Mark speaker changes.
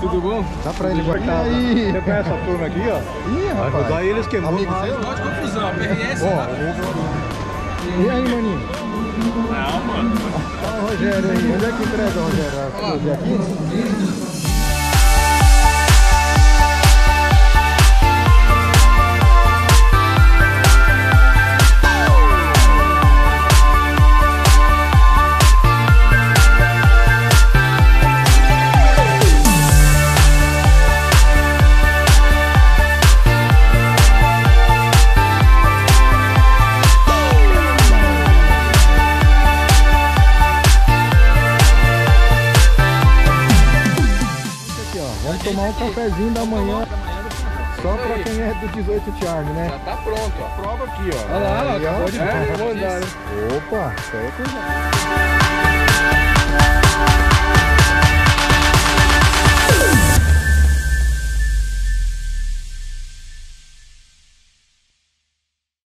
Speaker 1: Tudo bom?
Speaker 2: Dá pra ele cortar.
Speaker 3: Você conhece essa turma aqui, ó?
Speaker 2: Ih,
Speaker 3: Vai
Speaker 2: rapaz.
Speaker 3: ajudar eles que
Speaker 2: Amigo seu?
Speaker 1: Gosto de confusão, PRS.
Speaker 2: Ó, E aí, maninho?
Speaker 1: Não, mano.
Speaker 2: Olha o Rogério aí. Onde é que entrega, Rogério? As coisas aqui? Vamos tomar um cafezinho da manhã. Só pra quem é do 18 Charme, né?
Speaker 1: Já tá pronto, ó. Prova aqui, ó.
Speaker 2: Olha lá,
Speaker 1: Aí,
Speaker 2: acabou de-
Speaker 1: É, né?
Speaker 2: Opa, isso aí é coisa.